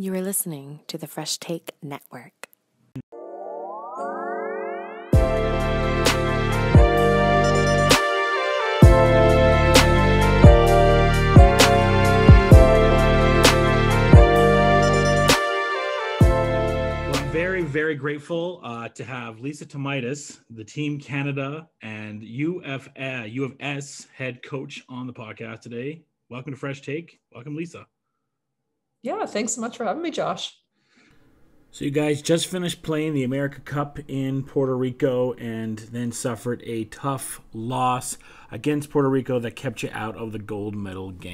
You are listening to the Fresh Take Network. Very, very grateful uh, to have Lisa Thomaidis, the Team Canada and UF, U of S head coach on the podcast today. Welcome to Fresh Take. Welcome, Lisa. Yeah, thanks so much for having me, Josh. So, you guys just finished playing the America Cup in Puerto Rico and then suffered a tough loss against Puerto Rico that kept you out of the gold medal game.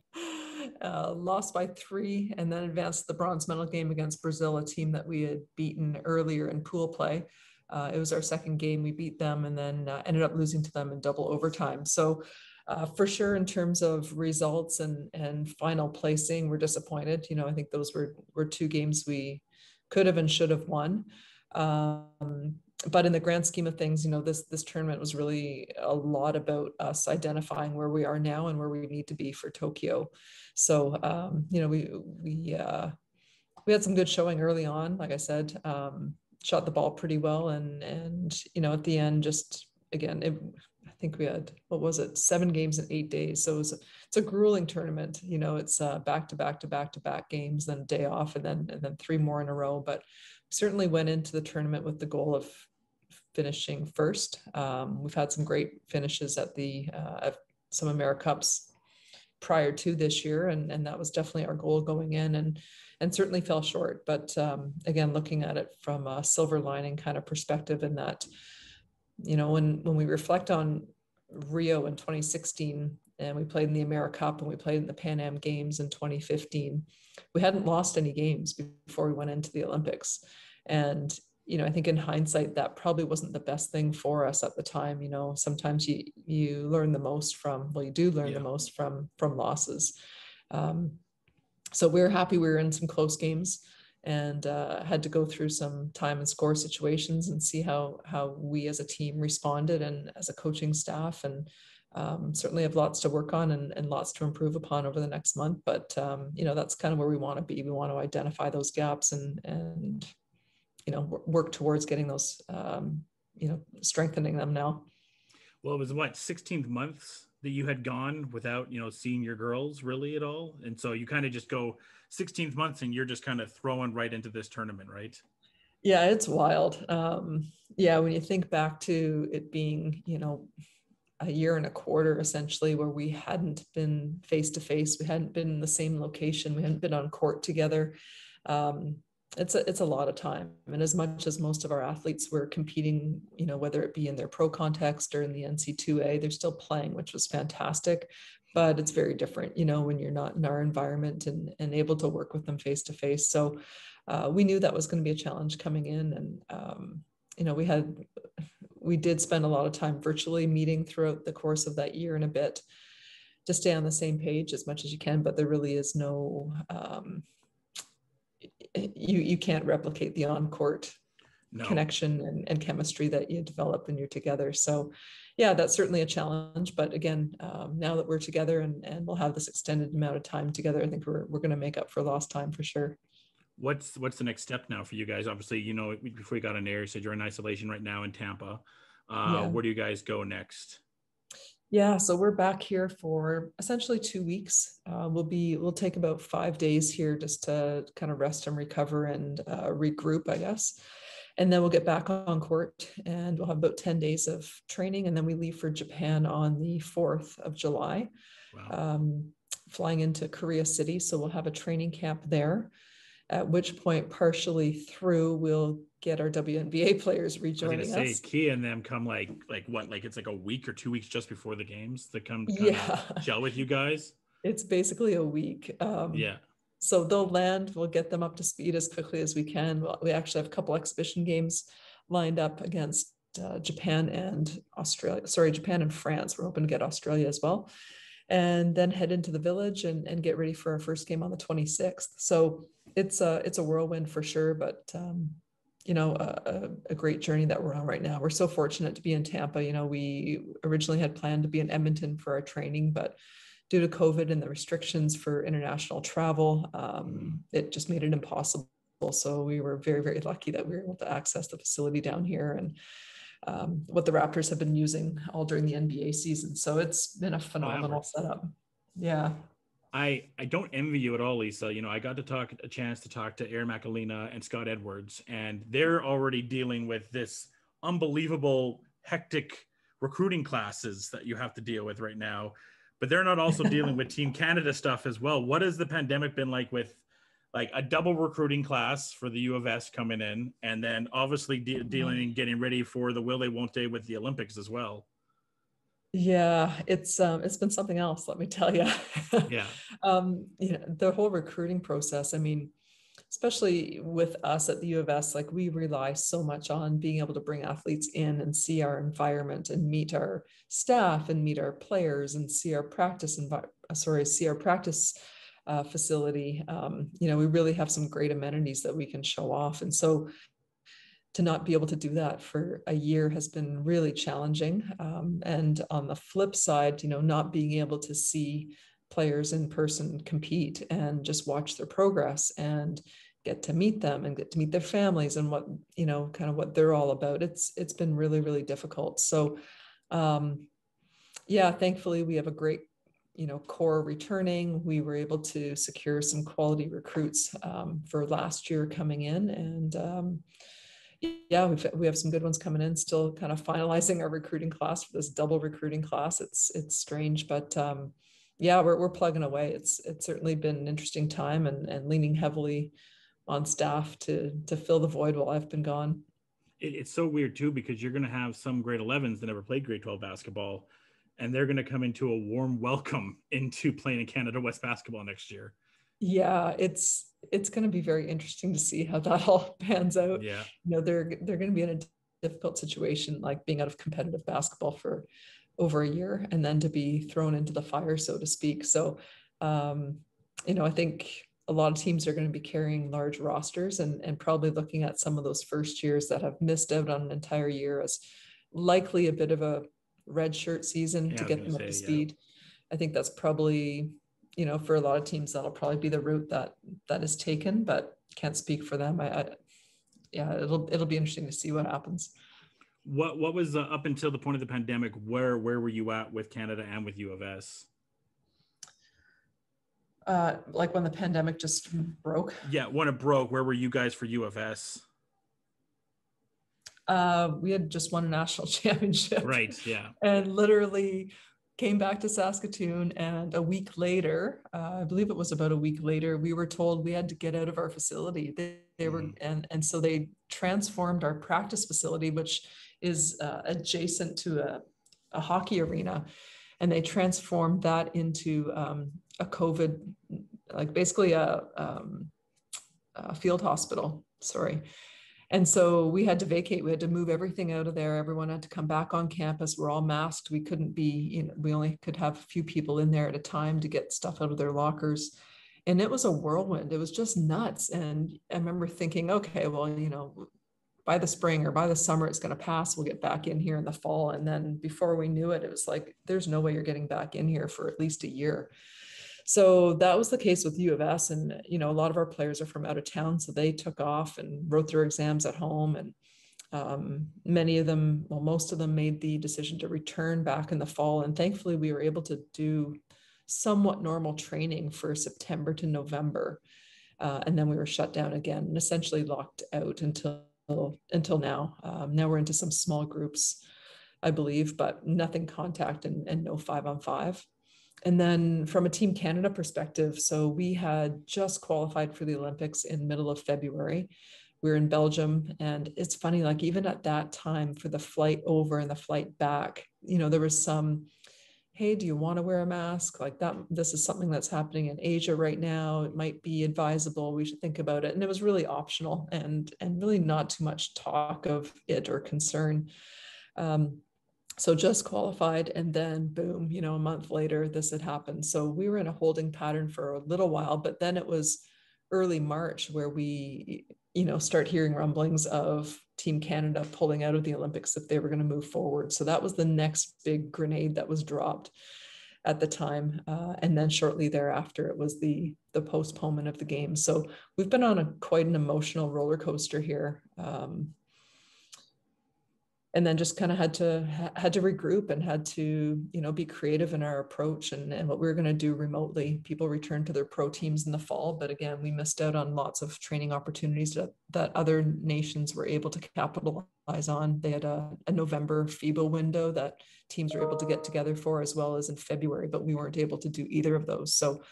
Uh, lost by three and then advanced the bronze medal game against Brazil, a team that we had beaten earlier in pool play. Uh, it was our second game. We beat them and then uh, ended up losing to them in double overtime. So, uh, for sure, in terms of results and and final placing, we're disappointed. You know, I think those were were two games we could have and should have won. Um, but in the grand scheme of things, you know, this this tournament was really a lot about us identifying where we are now and where we need to be for Tokyo. So, um, you know, we we uh, we had some good showing early on. Like I said, um, shot the ball pretty well, and and you know, at the end, just again, it, think we had what was it, seven games in eight days. So it's a, it's a grueling tournament. You know, it's uh, back to back to back to back games, then day off, and then and then three more in a row. But certainly went into the tournament with the goal of finishing first. Um, we've had some great finishes at the uh, at some AmeriCups prior to this year, and and that was definitely our goal going in, and and certainly fell short. But um, again, looking at it from a silver lining kind of perspective, in that you know when when we reflect on Rio in 2016 and we played in the AmeriCup and we played in the Pan Am Games in 2015, we hadn't lost any games before we went into the Olympics, and you know, I think in hindsight, that probably wasn't the best thing for us at the time. You know, sometimes you you learn the most from well, you do learn yeah. the most from from losses. Um, so we are happy we were in some close games and uh, had to go through some time and score situations and see how how we as a team responded and as a coaching staff and um, certainly have lots to work on and, and lots to improve upon over the next month. But um, you know that's kind of where we want to be. We want to identify those gaps and and you know work towards getting those um, you know strengthening them now well it was what 16th months that you had gone without you know seeing your girls really at all? And so you kind of just go 16th months and you're just kind of throwing right into this tournament right? Yeah it's wild. Um, yeah when you think back to it being you know a year and a quarter essentially where we hadn't been face to face we hadn't been in the same location we hadn't been on court together um, it's a it's a lot of time. And as much as most of our athletes were competing you know whether it be in their pro context or in the NCAA they're still playing which was fantastic. But it's very different you know when you're not in our environment and and able to work with them face to face so uh, we knew that was going to be a challenge coming in. And um, you know we had we did spend a lot of time virtually meeting throughout the course of that year and a bit to stay on the same page as much as you can. But there really is no um, you you can't replicate the on court no. connection and, and chemistry that you develop when you're together. So yeah, that's certainly a challenge. But again, um, now that we're together and, and we'll have this extended amount of time together, I think we're, we're going to make up for lost time for sure. What's what's the next step now for you guys? Obviously, you know, before you got on air, you said you're in isolation right now in Tampa. Uh, yeah. Where do you guys go next? Yeah, so we're back here for essentially two weeks. Uh, we'll be we'll take about five days here just to kind of rest and recover and uh, regroup, I guess, and then we'll get back on court and we'll have about ten days of training, and then we leave for Japan on the fourth of July, wow. um, flying into Korea City. So we'll have a training camp there. At which point, partially through, we'll get our WNBA players rejoining say, us. Key and them come like like what like it's like a week or two weeks just before the games to come yeah gel with you guys. It's basically a week. Um, yeah. So they'll land. We'll get them up to speed as quickly as we can. We actually have a couple exhibition games lined up against uh, Japan and Australia. Sorry, Japan and France. We're hoping to get Australia as well. And then head into the village and, and get ready for our first game on the 26th. So it's a it's a whirlwind for sure, but um, you know a, a, great journey that we're on right now we're so fortunate to be in tampa you know we originally had planned to be in edmonton for our training but due to COVID and the restrictions for international travel, um, Mm-hmm. it just made it impossible. So we were very, very lucky that we were able to access the facility down here and um, what the Raptors have been using all during the NBA season. So it's been a phenomenal setup. Yeah. I I don't envy you at all, Lisa. You know, I got to talk a chance to talk to Aaron McAlena and Scott Edwards, and they're already dealing with this unbelievable hectic recruiting classes that you have to deal with right now. But they're not also dealing with Team Canada stuff as well. What has the pandemic been like with like a double recruiting class for the U of S coming in, and then obviously de- mm-hmm. dealing and getting ready for the will they won't they with the Olympics as well? Yeah, it's um, it's been something else, let me tell you. Yeah. um, you know, the whole recruiting process. I mean, especially with us at the U of S, like we rely so much on being able to bring athletes in and see our environment and meet our staff and meet our players and see our practice envi- uh, sorry, see our practice uh, facility. Um, you know, we really have some great amenities that we can show off, and so to not be able to do that for a year has been really challenging. Um, and on the flip side, you know, not being able to see players in person compete and just watch their progress and get to meet them and get to meet their families and what you know kind of what they're all about it's it's been really really difficult so um yeah thankfully we have a great you know core returning we were able to secure some quality recruits um, for last year coming in and um, yeah we've, we have some good ones coming in still kind of finalizing our recruiting class for this double recruiting class. It's it's strange but um yeah we're, we're plugging away. It's it's certainly been an interesting time and and leaning heavily on staff to to fill the void while i've been gone. It, it's so weird too because you're going to have some grade 11s that never played grade 12 basketball and they're going to come into a warm welcome into playing in canada west basketball next year. Yeah it's it's going to be very interesting to see how that all pans out yeah you know they're they're going to be in a difficult situation like being out of competitive basketball for over a year and then to be thrown into the fire so to speak so um you know i think a lot of teams are going to be carrying large rosters and, and probably looking at some of those first years that have missed out on an entire year as likely a bit of a red shirt season Yeah, to get them up to say, yeah. speed. I think that's probably, you know, for a lot of teams, that'll probably be the route that that is taken, but can't speak for them. I, I yeah, it'll it'll be interesting to see what happens. what what was uh, up until the point of the pandemic where where were you at with canada and with u of s Uh, like when the pandemic just broke. yeah when it broke where were you guys for u of s Uh, we had just won a national championship. right yeah and literally came back to Saskatoon. And a week later, uh, I believe it was about a week later, we were told we had to get out of our facility. They, they were, Mhm. and, and so they transformed our practice facility, which is uh, adjacent to a, a hockey arena. And they transformed that into um, a COVID, like basically a, um, a field hospital. Sorry. And so we had to vacate. We had to move everything out of there. Everyone had to come back on campus. We're all masked. We couldn't be, you know, we only could have a few people in there at a time to get stuff out of their lockers. And it was a whirlwind. It was just nuts. And I remember thinking, okay, well, you know, by the spring or by the summer, it's going to pass. We'll get back in here in the fall. And then before we knew it, it was like, there's no way you're getting back in here for at least a year. So that was the case with U of S. And, you know, a lot of our players are from out of town. So they took off and wrote their exams at home. And um, many of them, well, most of them made the decision to return back in the fall. And thankfully, we were able to do somewhat normal training for September to November. Uh, and then we were shut down again and essentially locked out until until now. Um, now we're into some small groups, I believe, but nothing contact and, and no five on five. And then from a Team Canada perspective, so we had just qualified for the Olympics in middle of February. We were in Belgium, and it's funny, like even at that time for the flight over and the flight back, you know, there was some, hey, do you want to wear a mask? Like that, this is something that's happening in Asia right now. It might be advisable. We should think about it. And it was really optional and and really not too much talk of it or concern. Um, so just qualified and then boom you know a month later this had happened so we were in a holding pattern for a little while but then it was early march where we you know start hearing rumblings of team canada pulling out of the olympics if they were going to move forward so that was the next big grenade that was dropped at the time, uh, and then shortly thereafter, it was the the postponement of the game. So we've been on a quite an emotional roller coaster here. Um, and then just kind of had to had to regroup and had to you know be creative in our approach and, and what we were going to do remotely. People returned to their pro teams in the fall but again we missed out on lots of training opportunities that, that other nations were able to capitalize on. They had a, a november fiba window that teams were able to get together for as well as in february but we weren't able to do either of those. So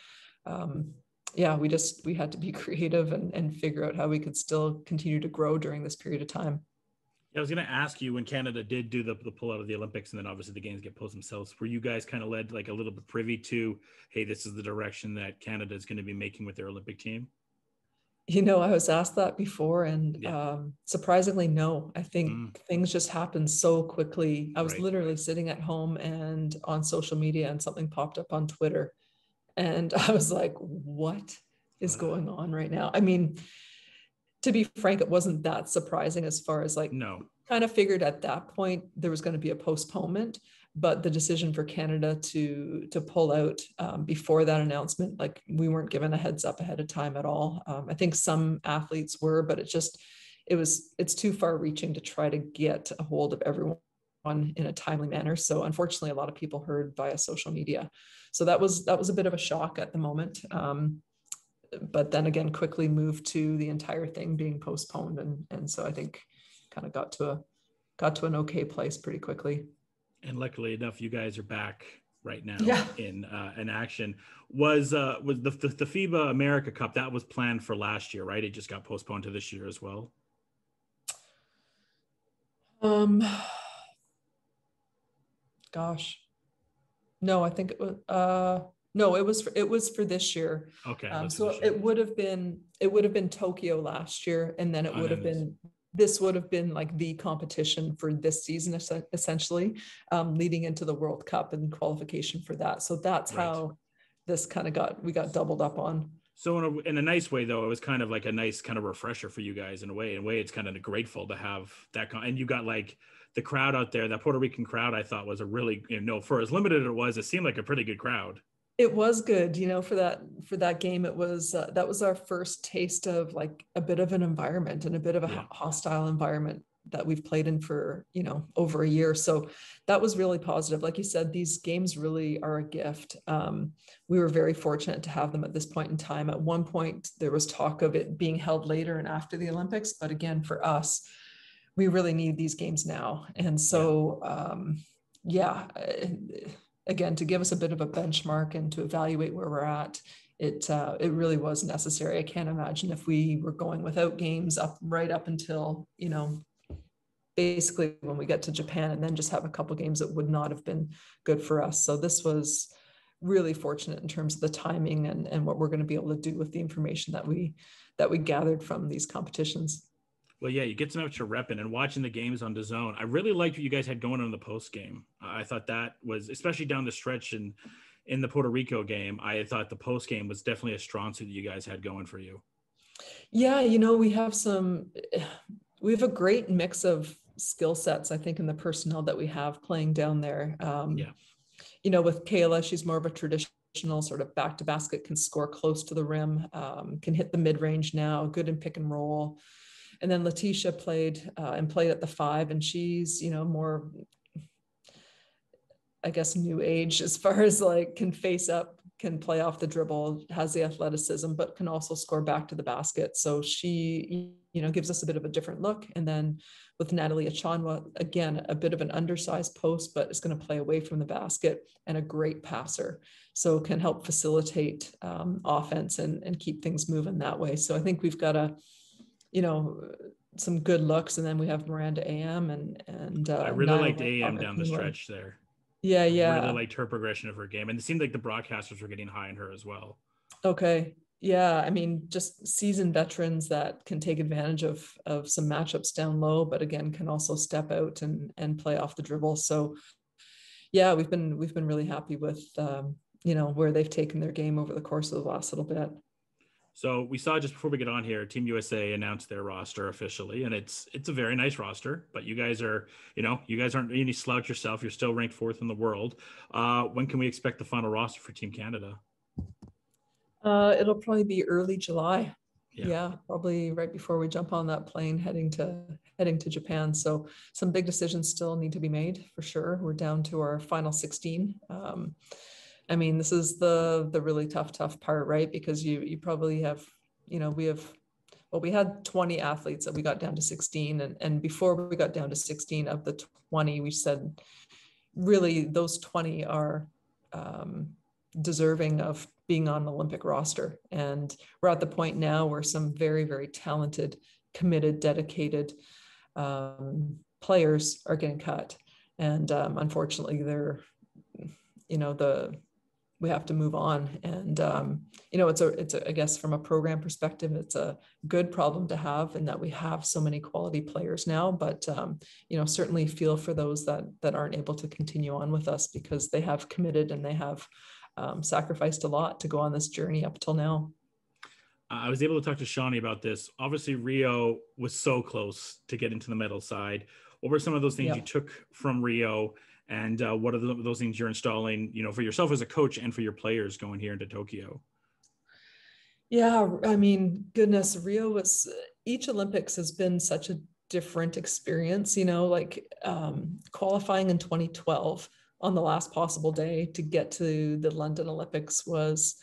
um, yeah we just we had to be creative and, and figure out how we could still continue to grow during this period of time I was going to ask you when Canada did do the, the pull out of the Olympics and then obviously the games get posed themselves, were you guys kind of led like a little bit privy to, hey, this is the direction that Canada is going to be making with their Olympic team? You know, I was asked that before, and yeah. um, surprisingly, no. I think mm. things just happened so quickly. I was right. literally sitting at home and on social media, and something popped up on Twitter. And I was like, what is going on right now? I mean, to be frank, it wasn't that surprising as far as like no. kind of figured at that point there was going to be a postponement but the decision for canada to to pull out um, before that announcement like we weren't given a heads up ahead of time at all. Um, i think some athletes were but it just it was it's too far reaching to try to get a hold of everyone in a timely manner. So unfortunately a lot of people heard via social media. So that was that was a bit of a shock at the moment. Um, but then again quickly moved to the entire thing being postponed and and so i think kind of got to a got to an okay place pretty quickly. And luckily enough you guys are back right now yeah. in uh, in action. Was uh was the, the, the FIBA America Cup that was planned for last year right? It just got postponed to this year as well? Um gosh. No I think it was uh no, it was for, it was for this year. Okay. Um, so it would have been it would have been Tokyo last year, and then it would have been this would have been like the competition for this season essentially, um, leading into the World Cup and qualification for that. So that's right. how this kind of got we got doubled up on. So in a, in a nice way, though, it was kind of like a nice kind of refresher for you guys in a way. In a way, it's kind of grateful to have that. Con- and you got like the crowd out there, that Puerto Rican crowd. I thought was a really you know for as limited as it was, it seemed like a pretty good crowd it was good you know for that for that game. It was uh, that was our first taste of like a bit of an environment and a bit of a yeah. hostile environment that we've played in for you know over a year. So that was really positive. Like you said these games really are a gift. Um, we were very fortunate to have them at this point in time. At one point there was talk of it being held later and after the olympics but again for us we really need these games now. And so um, yeah again to give us a bit of a benchmark and to evaluate where we're at it uh, it really was necessary. I can't imagine if we were going without games up right up until you know basically when we get to japan and then just have a couple games that would not have been good for us. So this was really fortunate in terms of the timing and, and what we're going to be able to do with the information that we that we gathered from these competitions well, yeah, you get some extra repping and watching the games on the zone. I really liked what you guys had going on in the post game. I thought that was especially down the stretch and in the Puerto Rico game. I thought the post game was definitely a strong suit that you guys had going for you. Yeah, you know, we have some, we have a great mix of skill sets. I think in the personnel that we have playing down there. Um, yeah, you know, with Kayla, she's more of a traditional sort of back to basket, can score close to the rim, um, can hit the mid range now, good in pick and roll and then Laeticia played uh, and played at the five, and she's you know more, I guess, new age as far as like can face up, can play off the dribble, has the athleticism, but can also score back to the basket. So she you know gives us a bit of a different look. And then with Natalie Achonwa, again a bit of an undersized post, but is going to play away from the basket and a great passer. So can help facilitate um, offense and and keep things moving that way. So I think we've got a you know, some good looks. And then we have Miranda Ayim and and uh, I really liked Ayim down the stretch there. Yeah, yeah. I really liked her progression of her game, and it seemed like the broadcasters were getting high on her as well. Okay, yeah. I mean, just seasoned veterans that can take advantage of of some matchups down low, but again, can also step out and and play off the dribble. So, yeah, we've been we've been really happy with um, you know where they've taken their game over the course of the last little bit So we saw just before we get on here, Team USA announced their roster officially, and it's it's a very nice roster. But you guys are, you know, you guys aren't any slouch yourself. You're still ranked fourth in the world. Uh, when can we expect the final roster for Team Canada? Uh, it'll probably be early July. Yeah. Yeah. probably right before we jump on that plane heading to heading to Japan. So some big decisions still need to be made for sure. We're down to our final 16. Um, I mean, this is the the really tough, tough part, right? Because you you probably have, you know, we have well, we had 20 athletes that we got down to 16. And, and before we got down to 16 of the 20, we said really those 20 are um, deserving of being on an Olympic roster. And we're at the point now where some very, very talented, committed, dedicated um, players are getting cut. And um, unfortunately, they're, you know, the we have to move on. And um, you know, it's a it's a, I guess from a program perspective, it's a good problem to have, in that we have so many quality players now. But um, you know, certainly feel for those that that aren't able to continue on with us because they have committed and they have um, sacrificed a lot to go on this journey up till now. I was able to talk to Shawnee about this. Obviously, Rio was so close to get into the medal side. What were some of those things yeah. you took from Rio, and uh, what are the, those things you're installing, you know, for yourself as a coach and for your players going here into Tokyo? Yeah, I mean, goodness, Rio was each Olympics has been such a different experience. You know, like um, qualifying in 2012 on the last possible day to get to the London Olympics was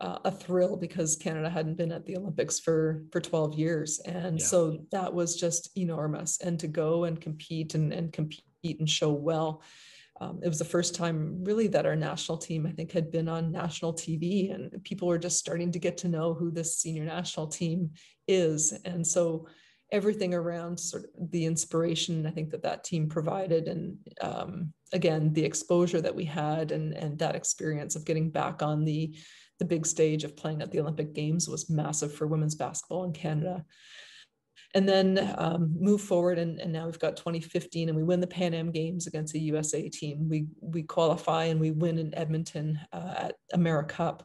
uh, a thrill because Canada hadn't been at the Olympics for for 12 years, and yeah. so that was just enormous. And to go and compete and, and compete and show well. Um, it was the first time really that our national team, I think, had been on national TV, and people were just starting to get to know who this senior national team is. And so everything around sort of the inspiration I think that that team provided, and um, again the exposure that we had, and and that experience of getting back on the the big stage of playing at the Olympic Games was massive for women's basketball in Canada. And then um, move forward, and, and now we've got 2015, and we win the Pan Am Games against the USA team. We we qualify and we win in Edmonton uh, at AmeriCup,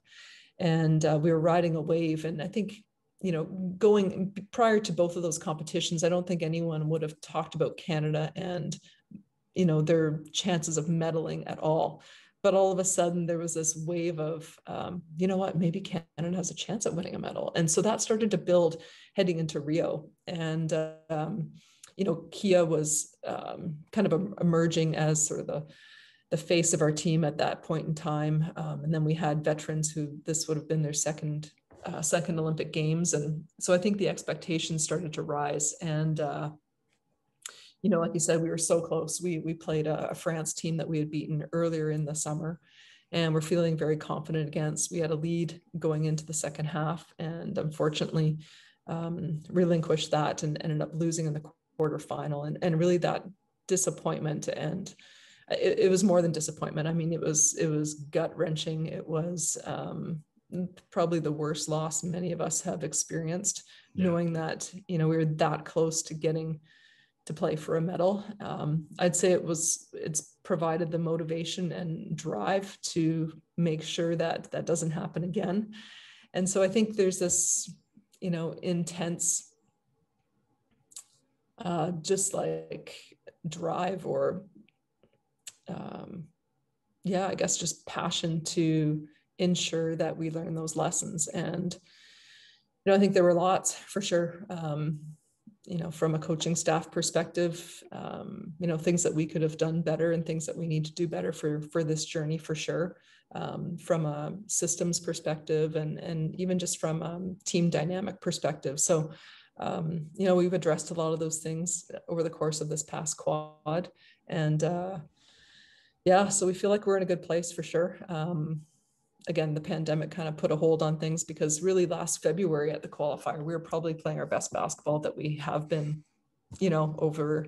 and uh, we were riding a wave. And I think you know, going prior to both of those competitions, I don't think anyone would have talked about Canada and, you know, their chances of medaling at all. But all of a sudden, there was this wave of, um, you know what, maybe Canada has a chance at winning a medal. And so that started to build heading into Rio. And, um, you know, Kia was um, kind of emerging as sort of the, the face of our team at that point in time. Um, and then we had veterans who this would have been their second uh, second Olympic Games. And so I think the expectations started to rise. And, uh, you know, like you said, we were so close. We, we played a, a, France team that we had beaten earlier in the summer and we're feeling very confident against. We had a lead going into the second half and unfortunately um, relinquished that and ended up losing in the quarterfinal. And, and really that disappointment and it, it was more than disappointment. I mean, it was, it was gut wrenching. It was, um, probably the worst loss many of us have experienced, yeah. knowing that you know we were that close to getting to play for a medal. Um, I'd say it was it's provided the motivation and drive to make sure that that doesn't happen again. And so I think there's this you know intense uh, just like drive or um, yeah i guess just passion to ensure that we learn those lessons. And, you know, I think there were lots for sure. Um, you know, from a coaching staff perspective, um, you know, things that we could have done better and things that we need to do better for for this journey for sure. Um, from a systems perspective and and even just from a team dynamic perspective. So, um, you know, we've addressed a lot of those things over the course of this past quad, and uh, yeah, so we feel like we're in a good place for sure. Um, again, the pandemic kind of put a hold on things because really last February at the qualifier, we were probably playing our best basketball that we have been, you know, over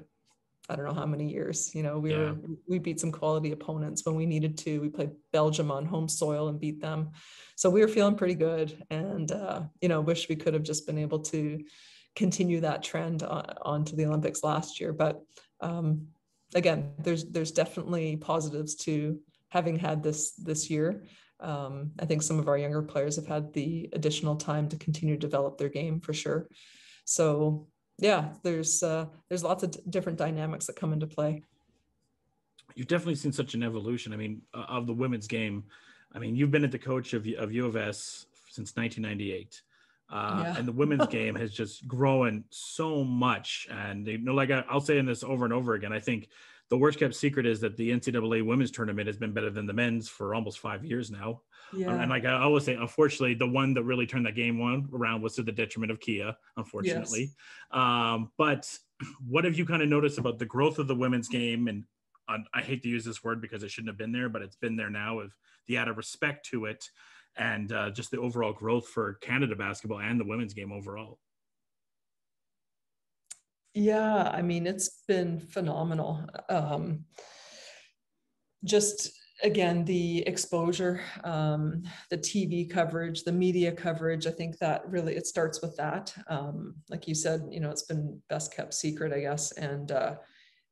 I don't know how many years. You know, we yeah. were we beat some quality opponents when we needed to. We played Belgium on home soil and beat them. So we were feeling pretty good and uh, you know, wish we could have just been able to continue that trend on, on to the Olympics last year. But um, again, there's there's definitely positives to having had this this year Um, I think some of our younger players have had the additional time to continue to develop their game for sure. So yeah, there's uh, there's lots of d- different dynamics that come into play. You've definitely seen such an evolution. I mean, uh, of the women's game. I mean, you've been at the coach of of U of S since 1998. Uh, yeah. and the women's game has just grown so much. And you know, like I, I'll say in this over and over again, I think the worst kept secret is that the NCAA women's tournament has been better than the men's for almost five years now. Yeah. And like I always say, unfortunately, the one that really turned that game one around was to the detriment of Kia, unfortunately. Yes. Um, but what have you kind of noticed about the growth of the women's game? And uh, I hate to use this word because it shouldn't have been there, but it's been there now with the added respect to it and uh, just the overall growth for Canada basketball and the women's game overall. Yeah, I mean, it's been phenomenal. Um, just again, the exposure, um, the TV coverage, the media coverage, I think that really it starts with that. Um, like you said, you know, it's been best kept secret, I guess. And uh,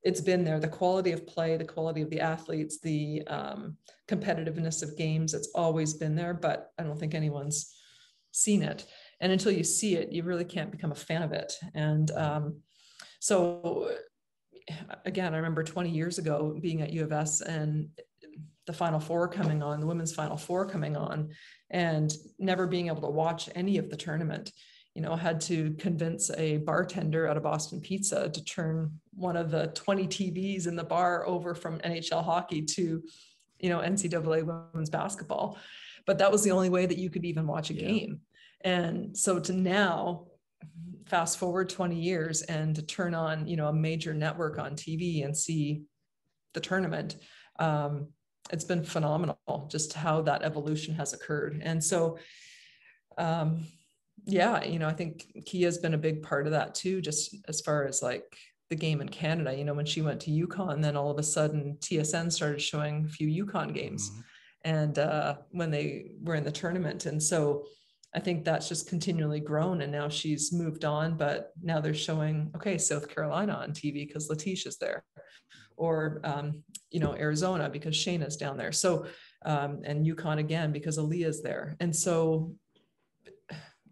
it's been there the quality of play the quality of the athletes the um, competitiveness of games it's always been there but i don't think anyone's seen it and until you see it you really can't become a fan of it and um, so again i remember 20 years ago being at u of s and the final four coming on the women's final four coming on and never being able to watch any of the tournament you know, had to convince a bartender at a Boston Pizza to turn one of the 20 TVs in the bar over from NHL hockey to, you know, NCAA women's basketball. But that was the only way that you could even watch a yeah. game. And so to now, fast forward 20 years and to turn on, you know, a major network on TV and see the tournament, um, it's been phenomenal just how that evolution has occurred. And so, um, yeah, you know, I think Kia's been a big part of that too, just as far as like the game in Canada. You know, when she went to UConn, then all of a sudden TSN started showing a few UConn games mm-hmm. and uh, when they were in the tournament. And so I think that's just continually grown. And now she's moved on, but now they're showing, okay, South Carolina on TV because Laeticia's there, or, um, you know, Arizona because Shaina's down there. So, um, and UConn again because Aaliyah's there. And so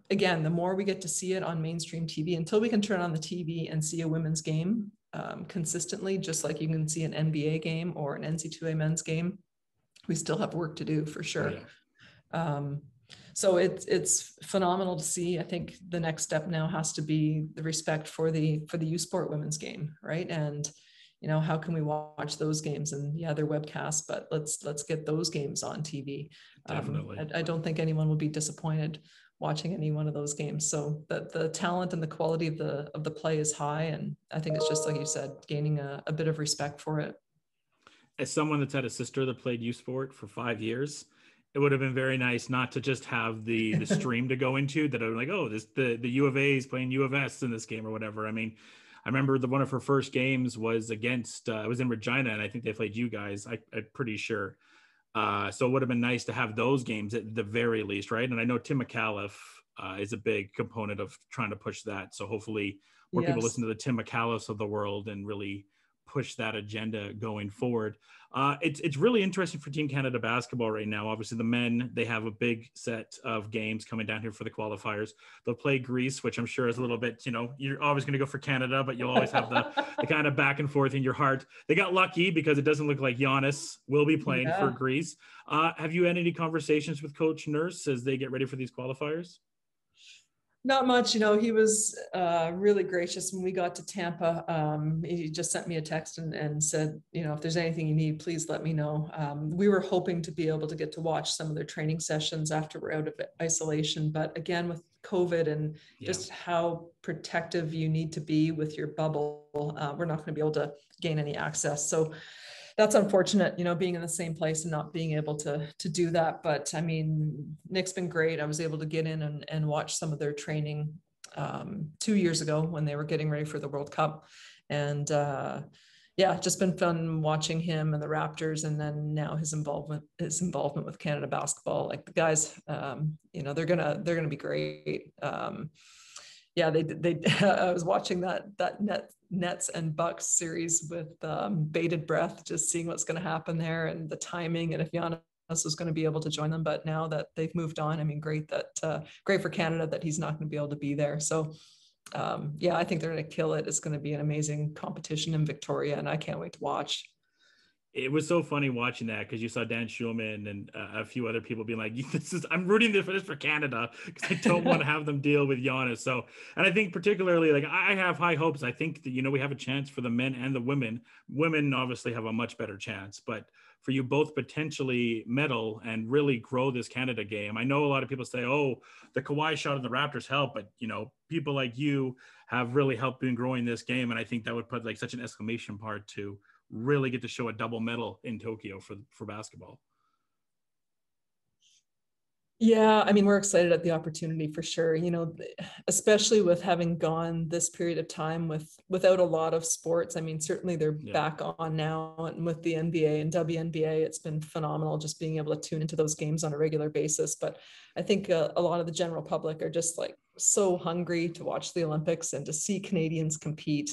again, the more we get to see it on mainstream TV, until we can turn on the TV and see a women's game um, consistently, just like you can see an NBA game or an NCAA men's game, we still have work to do for sure. Yeah. um, so it's it's phenomenal to see. I think the next step now has to be the respect for the for the U Sport women's game, right? And you know how can we watch those games and yeah they're webcasts but let's let's get those games on tv um, definitely um, I, I, don't think anyone will be disappointed watching any one of those games. So the, the talent and the quality of the of the play is high, and I think it's just like you said, gaining a, a bit of respect for it. As someone that's had a sister that played U Sport for five years, it would have been very nice not to just have the the stream to go into that I'm like, oh, this the the U of A is playing U of S in this game or whatever. I mean. I remember the one of her first games was against uh, it was in Regina, and I think they played you guys. I, I'm pretty sure. Uh, so it would have been nice to have those games at the very least, right? And I know Tim McAuliffe uh, is a big component of trying to push that. So hopefully, more yes. people listen to the Tim McAuliffes of the world and really push that agenda going forward. Uh, it's it's really interesting for Team Canada basketball right now. Obviously, the men they have a big set of games coming down here for the qualifiers. They'll play Greece, which I'm sure is a little bit. You know, you're always going to go for Canada, but you'll always have the, the kind of back and forth in your heart. They got lucky because it doesn't look like Giannis will be playing yeah. for Greece. Uh, have you had any conversations with Coach Nurse as they get ready for these qualifiers? Not much, you know. He was uh, really gracious when we got to Tampa. Um, he just sent me a text and, and said, you know, if there's anything you need, please let me know. Um, we were hoping to be able to get to watch some of their training sessions after we're out of isolation, but again, with COVID and yeah. just how protective you need to be with your bubble, uh, we're not going to be able to gain any access. So that's unfortunate, you know, being in the same place and not being able to to do that. But I mean, Nick's been great. I was able to get in and, and watch some of their training um, two years ago when they were getting ready for the World Cup. And uh, yeah, just been fun watching him and the Raptors, and then now his involvement his involvement with Canada basketball. Like the guys, um, you know, they're gonna they're gonna be great. Um, yeah, they they. I was watching that that net Nets and Bucks series with um, bated breath, just seeing what's going to happen there and the timing, and if Giannis was going to be able to join them, but now that they've moved on, I mean, great that uh, great for Canada that he's not going to be able to be there. So um, yeah, I think they're going to kill it. It's going to be an amazing competition in Victoria, and I can't wait to watch it was so funny watching that because you saw Dan Shulman and uh, a few other people being like, "This is I'm rooting for this for Canada because I don't want to have them deal with Giannis." So, and I think particularly like I have high hopes. I think that you know we have a chance for the men and the women. Women obviously have a much better chance, but for you both potentially medal and really grow this Canada game. I know a lot of people say, "Oh, the Kawhi shot and the Raptors help," but you know people like you have really helped in growing this game, and I think that would put like such an exclamation part to really get to show a double medal in Tokyo for for basketball. Yeah, I mean, we're excited at the opportunity for sure. You know, especially with having gone this period of time with without a lot of sports. I mean, certainly they're yeah. back on now, and with the NBA and WNBA, it's been phenomenal just being able to tune into those games on a regular basis. But I think uh, a lot of the general public are just like so hungry to watch the Olympics and to see Canadians compete.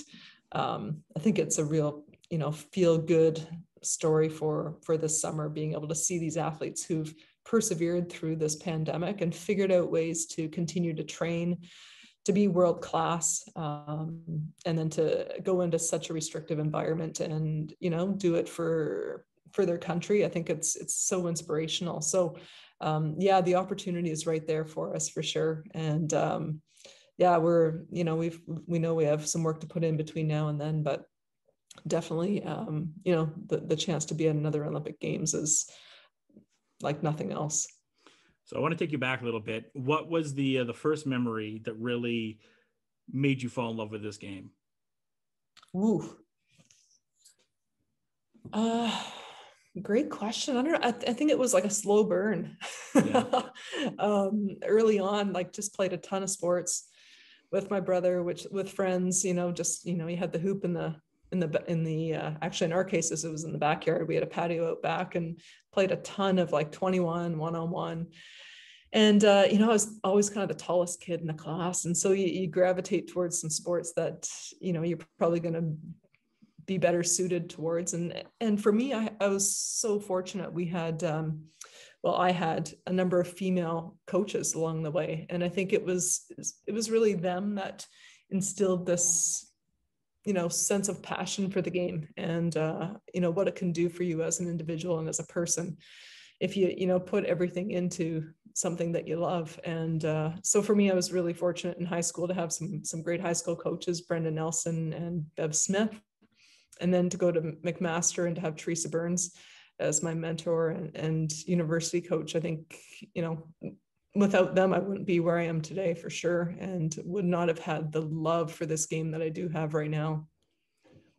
Um, I think it's a real you know feel good story for for this summer being able to see these athletes who've persevered through this pandemic and figured out ways to continue to train to be world class um, and then to go into such a restrictive environment and you know do it for for their country. I think it's it's so inspirational. So um, yeah the opportunity is right there for us for sure. And um, yeah we're you know we've we know we have some work to put in between now and then but definitely, um, you know, the, the chance to be at another Olympic Games is like nothing else. So I want to take you back a little bit. What was the uh, the first memory that really made you fall in love with this game? Ooh. Uh, great question. I don't know. I, th- I think it was like a slow burn. Yeah. um, early on, like just played a ton of sports with my brother, which with friends, you know, just, you know, you had the hoop and the in the in the uh, actually in our cases it was in the backyard. We had a patio out back and played a ton of like 21 one-on-one. And uh, you know i was always kind of the tallest kid in the class. And so you, you gravitate towards some sports that you know you're probably going to be better suited towards. And and for me i, I was so fortunate. We had um, well i had a number of female coaches along the way. And i think it was it was really them that instilled this you know sense of passion for the game and uh, you know what it can do for you as an individual and as a person if you you know put everything into something that you love. And uh, so for me i was really fortunate in high school to have some some great high school coaches brendan nelson and bev smith and then to go to mcmaster and to have teresa burns as my mentor and, and university coach i think you know without them, I wouldn't be where I am today for sure, and would not have had the love for this game that I do have right now.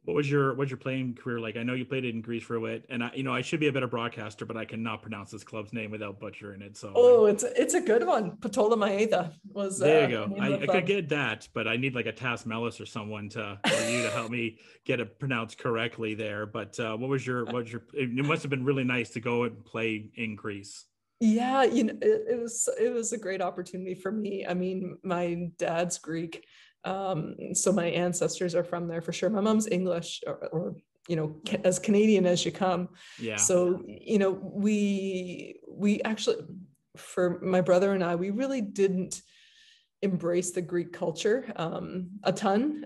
What was your what's your playing career like? I know you played it in Greece for a bit, and I, you know, I should be a better broadcaster, but I cannot pronounce this club's name without butchering it. So, oh, it's it's a good one. Ptolemaiota was. There you uh, go. I, I could get that, but I need like a Tas Melas or someone to for you to help me get it pronounced correctly there. But uh, what was your what was your? It must have been really nice to go and play in Greece yeah you know it, it, was it was a great opportunity for me. I mean my dad's greek um, so my ancestors are from there for sure. My mom's english or, or you know as canadian as you come. Yeah. So you know we we actually for my brother and i we really didn't embrace the Greek culture um, a ton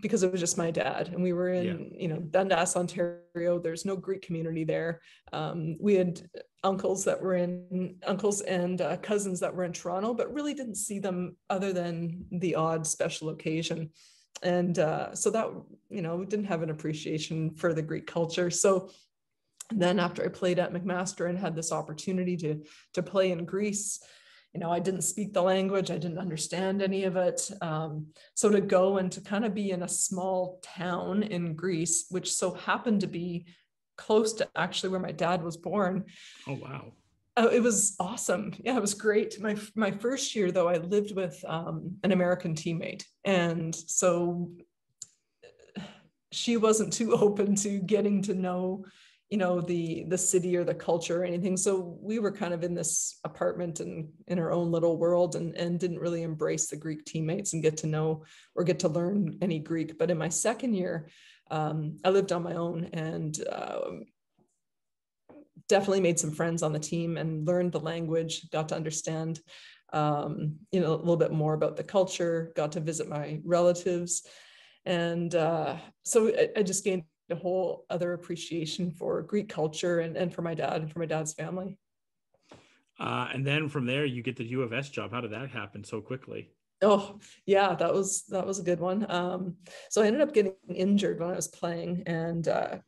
because it was just my dad. And we were in, yeah. you know, Dundas, Ontario. There's no Greek community there. Um, we had uncles that were in, uncles and uh, cousins that were in Toronto, but really didn't see them other than the odd special occasion. And uh, so that, you know, we didn't have an appreciation for the Greek culture. So then after I played at McMaster and had this opportunity to, to play in Greece, you know, I didn't speak the language, I didn't understand any of it. Um, so to go and to kind of be in a small town in Greece, which so happened to be close to actually where my dad was born. Oh wow. Uh, it was awesome. Yeah, it was great. My my first year though, I lived with um, an American teammate, and so she wasn't too open to getting to know you know the the city or the culture or anything so we were kind of in this apartment and in our own little world and and didn't really embrace the greek teammates and get to know or get to learn any greek but in my second year um, i lived on my own and uh, definitely made some friends on the team and learned the language, got to understand, um, you know, a little bit more about the culture, got to visit my relatives. And uh, so I, I just gained a whole other appreciation for Greek culture and, and for my dad and for my dad's family. Uh, and then from there, you get the U of S job. How did that happen so quickly? Oh yeah, that was that was a good one. Um, so I ended up getting injured when I was playing, and uh,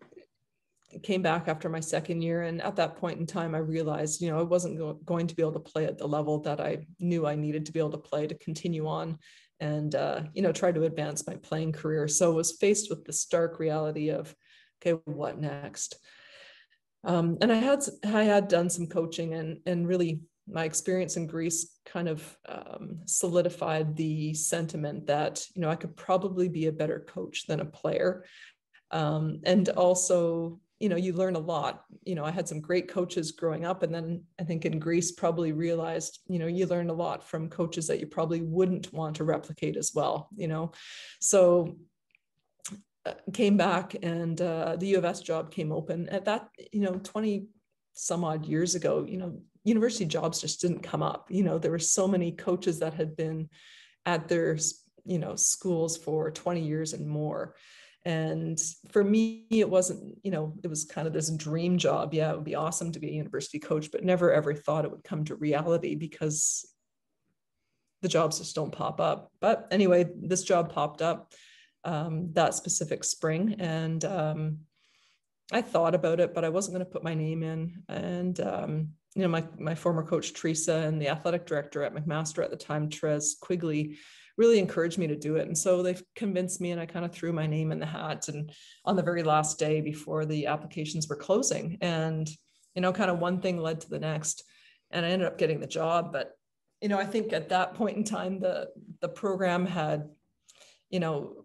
came back after my second year. And at that point in time, I realized, you know, I wasn't go- going to be able to play at the level that I knew I needed to be able to play to continue on and, uh, you know, try to advance my playing career. So I was faced with the stark reality of, okay, what next? Um, and I had I had done some coaching and and really my experience in Greece kind of um, solidified the sentiment that you know I could probably be a better coach than a player, um, and also you know you learn a lot. You know i had some great coaches growing up and then i think in greece probably realized you know you learn a lot from coaches that you probably wouldn't want to replicate as well you know? So uh, came back and uh, the u of s job came open. At that you know 20 some odd years ago you know university jobs just didn't come up. You know there were so many coaches that had been at their you know schools for 20 years and more and for me, it wasn't, you know, it was kind of this dream job. Yeah, it would be awesome to be a university coach, but never ever thought it would come to reality because the jobs just don't pop up. But anyway, this job popped up um, that specific spring. And um, I thought about it, but I wasn't going to put my name in. And, um, you know, my, my former coach, Teresa, and the athletic director at McMaster at the time, Therese Quigley, really encouraged me to do it. And so they've convinced me, and I kind of threw my name in the hat. And on the very last day before the applications were closing, and you know, kind of one thing led to the next, and I ended up getting the job. But you know, I think at that point in time, the the program had, you know,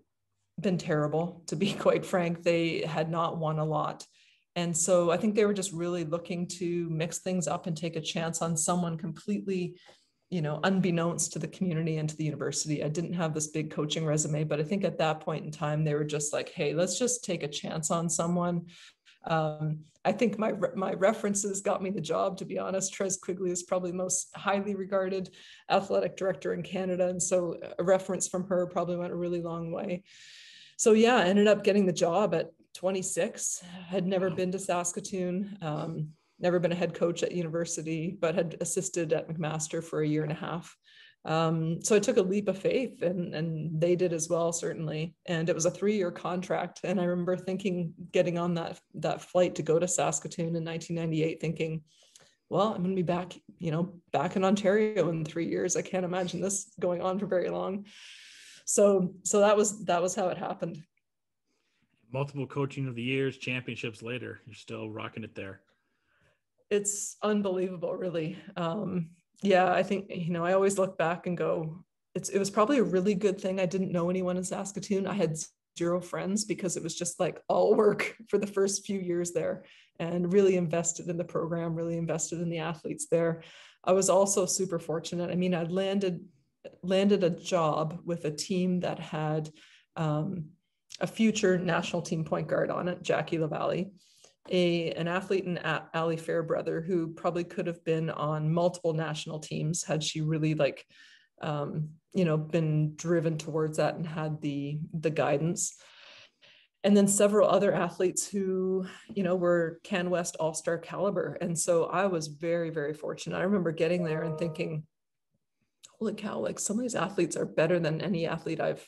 been terrible. To be quite frank, they had not won a lot. And so I think they were just really looking to mix things up and take a chance on someone completely you know, unbeknownst to the community and to the university. I didn't have this big coaching resume, but I think at that point in time, they were just like, hey, let's just take a chance on someone. Um, I think my my references got me the job. To be honest, Trez Quigley is probably the most highly regarded athletic director in Canada, and so a reference from her probably went a really long way. So yeah, I ended up getting the job at 26. Had never been to Saskatoon. Um, never been a head coach at university, but had assisted at McMaster for a year and a half. Um, so I took a leap of faith and, and they did as well, certainly. And it was a three-year contract. And I remember thinking, getting on that, that flight to go to Saskatoon in 1998, thinking, well, I'm going to be back, you know, back in Ontario in three years. I can't imagine this going on for very long. So, so that was, that was how it happened. Multiple coaching of the years, championships later, you're still rocking it there it's unbelievable, really. Um, yeah, I think you know I always look back and go, it's it was probably a really good thing I didn't know anyone in Saskatoon. I had zero friends because it was just like all work for the first few years there, and really invested in the program, really invested in the athletes there. I was also super fortunate. I mean, I landed landed a job with a team that had um, a future national team point guard on it, Jackie LaValle a an athlete in Ali Fairbrother who probably could have been on multiple national teams had she really like um, you know been driven towards that and had the the guidance. And then several other athletes who you know were CanWest all-star caliber. And so i was very very fortunate. I remember getting there and thinking holy cow like some of these athletes are better than any athlete i've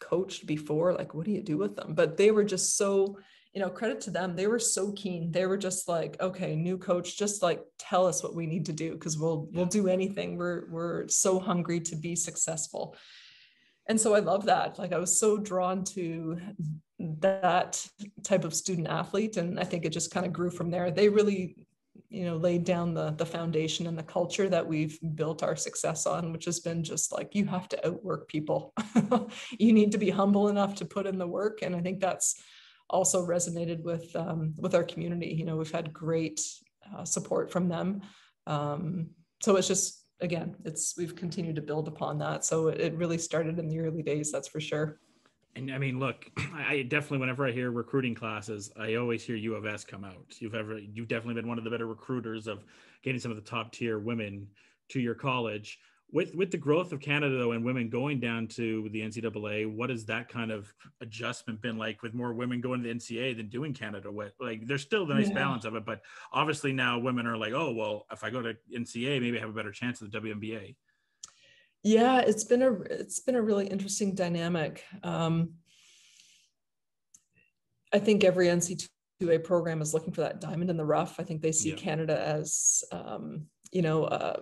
coached before. Like what do you do with them? But they were just so you know, credit to them. They were so keen. They were just like, okay, new coach, just like tell us what we need to do because we'll we'll do anything. We're we're so hungry to be successful. And so I love that. Like I was so drawn to that type of student athlete. And I think it just kind of grew from there. They really, you know, laid down the the foundation and the culture that we've built our success on, which has been just like you have to outwork people. you need to be humble enough to put in the work. And I think that's also resonated with um, with our community. You know, we've had great uh, support from them. Um, so it's just again, it's we've continued to build upon that. So it, it really started in the early days, that's for sure. And I mean, look, I definitely, whenever I hear recruiting classes, I always hear U of S come out. You've ever, you've definitely been one of the better recruiters of getting some of the top tier women to your college. With with the growth of Canada though, and women going down to the NCAA, what has that kind of adjustment been like? With more women going to the NCAA than doing Canada, with like there's still the nice yeah. balance of it, but obviously now women are like, oh well, if I go to NCAA, maybe I have a better chance at the WNBA. Yeah, it's been a it's been a really interesting dynamic. Um, I think every NC2A program is looking for that diamond in the rough. I think they see yeah. Canada as um, you know uh,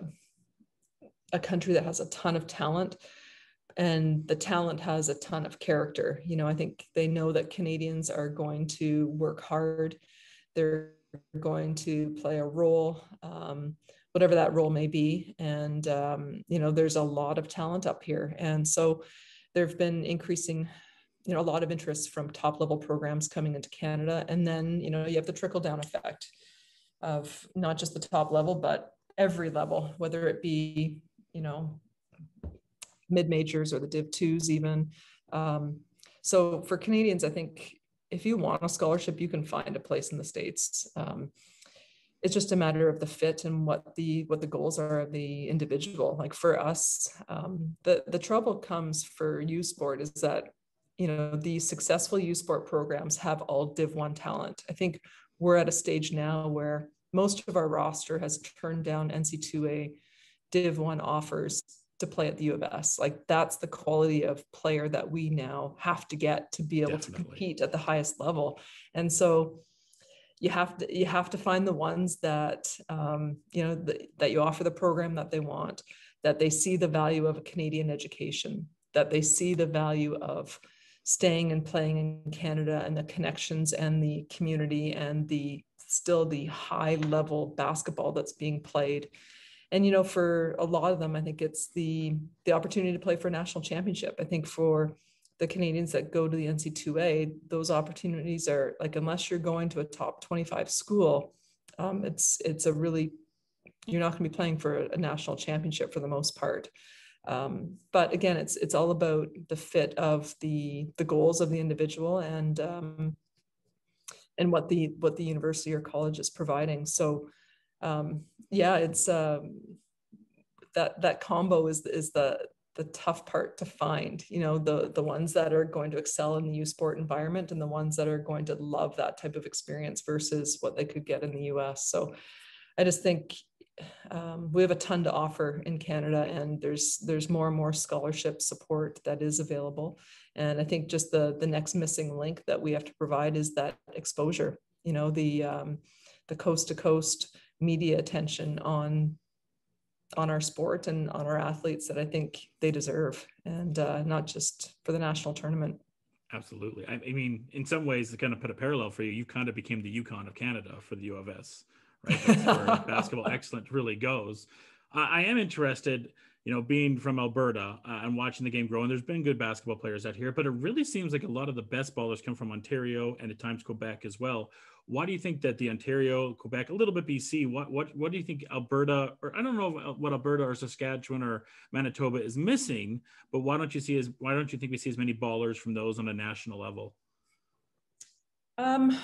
a country that has a ton of talent, and the talent has a ton of character. You know, I think they know that Canadians are going to work hard. They're going to play a role. Um, whatever that role may be. And, um, you know, there's a lot of talent up here. And so there have been increasing, you know, a lot of interest from top level programs coming into Canada. And then, you know, you have the trickle down effect of not just the top level, but every level, whether it be, you know, mid majors or the Div twos even. Um, so for Canadians, I think if you want a scholarship, you can find a place in the States. Um, it's just a matter of the fit and what the what the goals are of the individual like for us um, the the trouble comes for u sport is that you know the successful u sport programs have all div 1 talent i think we're at a stage now where most of our roster has turned down nc2a div 1 offers to play at the u of s. Like that's the quality of player that we now have to get to be able Definitely. to compete at the highest level. And so you have to you have to find the ones that um, you know the, that you offer the program that they want that they see the value of a canadian education that they see the value of staying and playing in canada and the connections and the community and the still the high level basketball that's being played and you know for a lot of them i think it's the the opportunity to play for a national championship i think for the Canadians that go to the NC2A, those opportunities are like unless you're going to a top 25 school, um, it's it's a really you're not going to be playing for a national championship for the most part. Um, but again, it's it's all about the fit of the the goals of the individual and um, and what the what the university or college is providing. So um, yeah, it's um, that that combo is is the the tough part to find you know the the ones that are going to excel in the u sport environment and the ones that are going to love that type of experience versus what they could get in the us so i just think um, we have a ton to offer in canada and there's there's more and more scholarship support that is available. And i think just the the next missing link that we have to provide is that exposure you know the um, the coast to coast media attention on on our sport and on our athletes that I think they deserve, and uh, not just for the national tournament. Absolutely. I, I, mean, in some ways, to kind of put a parallel for you, you kind of became the UConn of Canada for the U of S, right? That's where basketball excellence really goes. I, I, am interested, you know, being from Alberta uh, and watching the game grow, and there's been good basketball players out here, but it really seems like a lot of the best ballers come from Ontario and at times Quebec as well. Why do you think that the Ontario, Quebec, a little bit BC, what what what do you think Alberta, or I don't know what Alberta or Saskatchewan or Manitoba is missing, but why don't you see as why don't you think we see as many ballers from those on a national level? Um,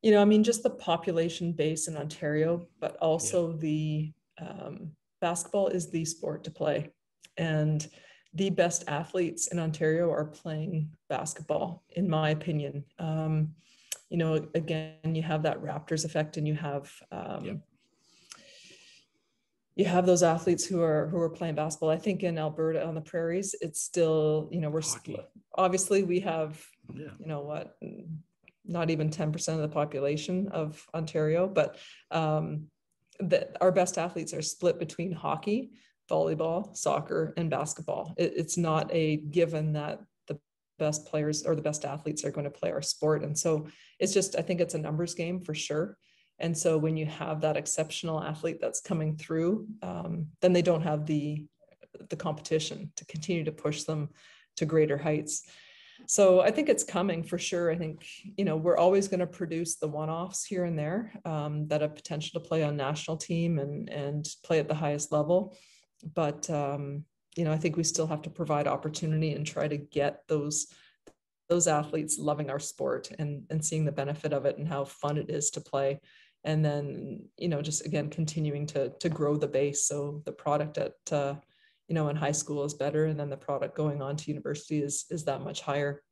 you know, I mean, just the population base in Ontario, but also yeah. the um, basketball is the sport to play, and the best athletes in Ontario are playing basketball, in my opinion. Um, you know, again, you have that Raptors effect, and you have um, yep. you have those athletes who are who are playing basketball. I think in Alberta on the prairies, it's still you know we're obviously we have yeah. you know what not even 10% of the population of Ontario, but um, that our best athletes are split between hockey, volleyball, soccer, and basketball. It, it's not a given that the best players or the best athletes are going to play our sport. And so it's just, I think it's a numbers game for sure. And so when you have that exceptional athlete that's coming through, um, then they don't have the the competition to continue to push them to greater heights. So I think it's coming for sure. I think you know we're always going to produce the one-offs here and there um, that have potential to play on national team and and play at the highest level. But um, you know, I think we still have to provide opportunity and try to get those those athletes loving our sport and and seeing the benefit of it and how fun it is to play and then you know just again continuing to to grow the base so the product at uh, you know in high school is better and then the product going on to university is is that much higher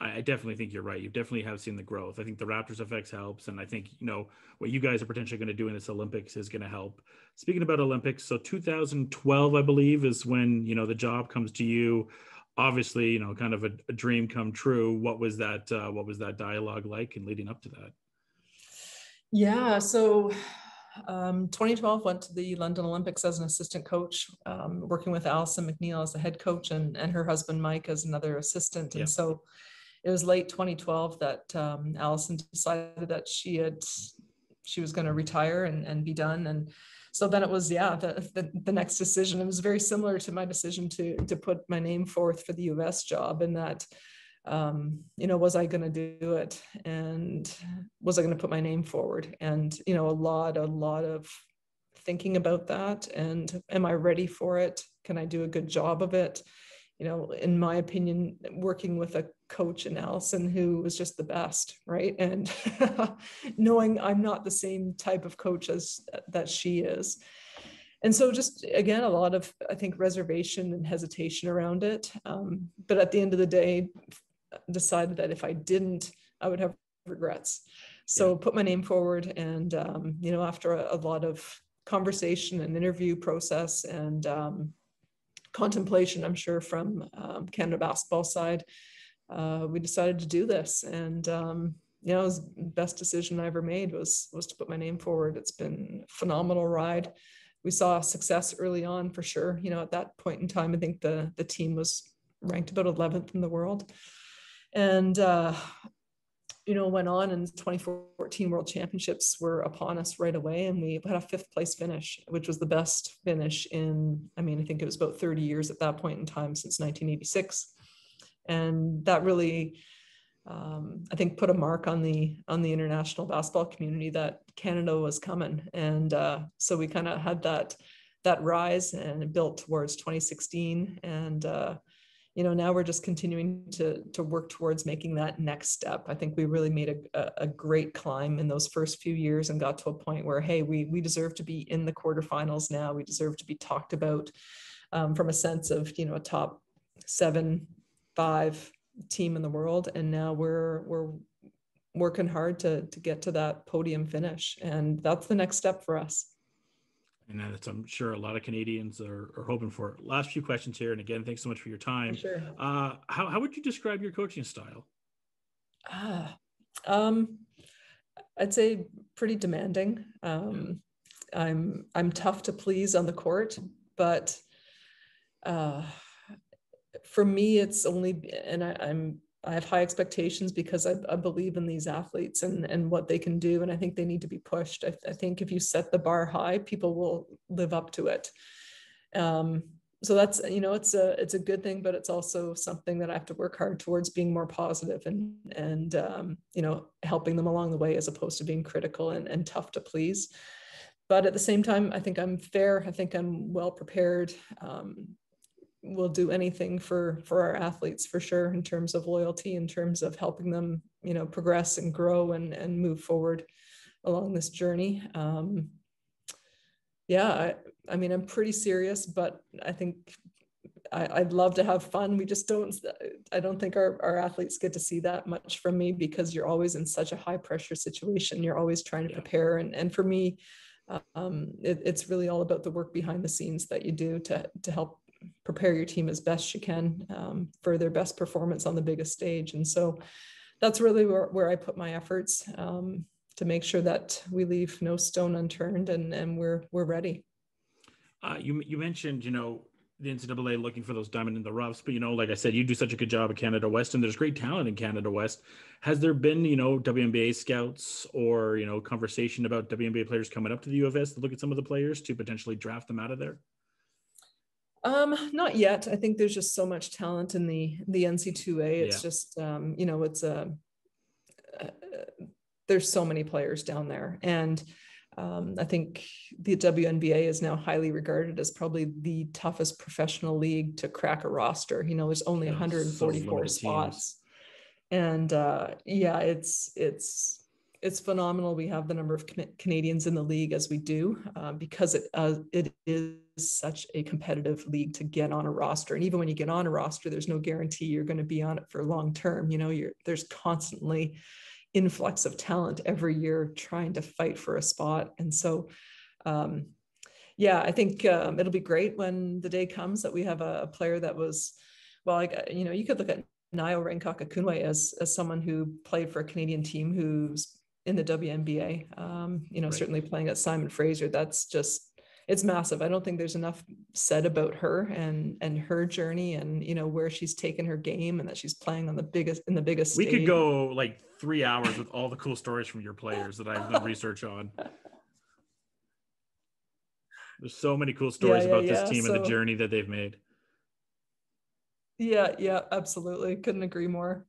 I definitely think you're right. You definitely have seen the growth. I think the Raptors effects helps, and I think you know what you guys are potentially going to do in this Olympics is going to help. Speaking about Olympics, so 2012, I believe, is when you know the job comes to you. Obviously, you know, kind of a, a dream come true. What was that? Uh, what was that dialogue like, and leading up to that? Yeah, so um, 2012 went to the London Olympics as an assistant coach, um, working with Allison McNeill as the head coach and, and her husband Mike as another assistant. And yeah. so it was late 2012 that um, Alison decided that she had she was going to retire and, and be done. And so then it was yeah the, the, the next decision. It was very similar to my decision to to put my name forth for the U.S. job, and that um, you know was I going to do it and was I going to put my name forward? And you know a lot a lot of thinking about that and am I ready for it? Can I do a good job of it? you know, in my opinion, working with a coach in Alison who was just the best, right? And knowing I'm not the same type of coach as that she is. And so, just again, a lot of, I think, reservation and hesitation around it. Um, but at the end of the day, decided that if I didn't, I would have regrets. So, yeah. put my name forward. And, um, you know, after a, a, lot of conversation and interview process and, um, contemplation, I'm sure, from um, Canada basketball side, uh, we decided to do this. And um, you know, it was the best decision I ever made was was to put my name forward. It's been a phenomenal ride. We saw success early on for sure. You know, at that point in time, I think the the team was ranked about 11th in the world. And uh, you know, went on and 2014 World Championships were upon us right away, and we had a fifth place finish, which was the best finish in, I mean, I think it was about 30 years at that point in time since 1986, and that really, um, I think, put a mark on the on the international basketball community that Canada was coming, and uh, so we kind of had that that rise and built towards 2016, and uh, you know now we're just continuing to to work towards making that next step. I think we really made a, a great climb in those first few years and got to a point where hey we we deserve to be in the quarterfinals now. We deserve to be talked about um, from a sense of you know a top seven five team in the world. And now we're we're working hard to to get to that podium finish. And that's the next step for us and that's I'm sure a lot of Canadians are, are hoping for. Last few questions here, and again, thanks so much for your time. Sure. Uh, how how would you describe your coaching style? Ah, um, I'd say pretty demanding. Um, I'm I'm tough to please on the court, but uh, for me, it's only and I, I'm I have high expectations because I, I, believe in these athletes and, and what they can do. And I think they need to be pushed. I, I think if you set the bar high, people will live up to it. Um, so that's, you know, it's a, it's a good thing, but it's also something that I have to work hard towards being more positive and, and, um, you know, helping them along the way as opposed to being critical and, and tough to please. But at the same time, I think I'm fair. I think I'm well prepared. Um, we'll do anything for for our athletes for sure in terms of loyalty in terms of helping them you know progress and grow and and move forward along this journey um yeah i i mean i'm pretty serious but i think I, would love to have fun. We just don't, I don't think our, our athletes get to see that much from me because you're always in such a high pressure situation. You're always trying to prepare. And, and for me, um, it, it's really all about the work behind the scenes that you do to, to help prepare your team as best you can um, for their best performance on the biggest stage. And so that's really where, where I put my efforts um, to make sure that we leave no stone unturned and, and we're, we're ready. Uh, you, you mentioned, you know, the NCAA looking for those diamond in the roughs, but you know, like I said, you do such a good job at Canada West, and there's great talent in Canada West. Has there been, you know, WNBA scouts or you know, conversation about WNBA players coming up to the U of S to look at some of the players to potentially draft them out of there? Um, not yet. I think there's just so much talent in the the NC2A. It's yeah. just um, you know, it's a uh, there's so many players down there, and Um, I think the WNBA is now highly regarded as probably the toughest professional league to crack a roster. You know, there's only Yeah, 144 so spots, and uh, yeah, it's it's it's phenomenal. We have the number of Canadians in the league as we do uh, because it uh, it is such a competitive league to get on a roster. And even when you get on a roster, there's no guarantee you're going to be on it for long term. You know, you're there's constantly influx of talent every year trying to fight for a spot. And so, um, yeah, I think um, it'll be great when the day comes that we have a, a player that was, well, like, you know, you could look at Nayo Raincock-Ekunwe as, as someone who played for a Canadian team who's in the WNBA, um, you know, right. certainly playing at Simon Fraser. That's just it's massive. I don't think there's enough said about her and and her journey and you know where she's taken her game and that she's playing on the biggest in the biggest. We stage. could go like three hours with all the cool stories from your players that I've done research on. There's so many cool stories yeah, yeah, about this yeah. team so, and the journey that they've made. Yeah, yeah, absolutely. Couldn't agree more.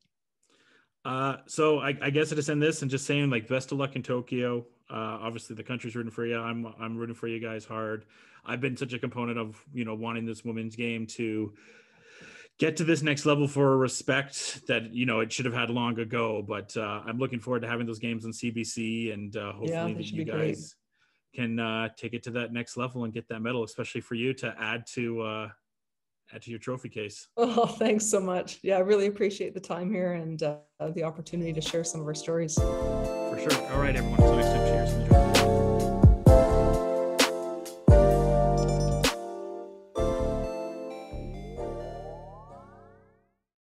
Uh, so I, I guess I just end this and just saying like best of luck in Tokyo. Uh, obviously the country's rooting for you. I'm I'm rooting for you guys hard. I've been such a component of you know wanting this women's game to get to this next level for respect that you know it should have had long ago. But uh, I'm looking forward to having those games on CBC and uh, hopefully yeah, that you guys great. can uh, take it to that next level and get that medal, especially for you to add to uh, add to your trophy case. Oh, thanks so much. Yeah, I really appreciate the time here and uh, the opportunity to share some of our stories. For sure. All right, everyone. Until next time, cheers.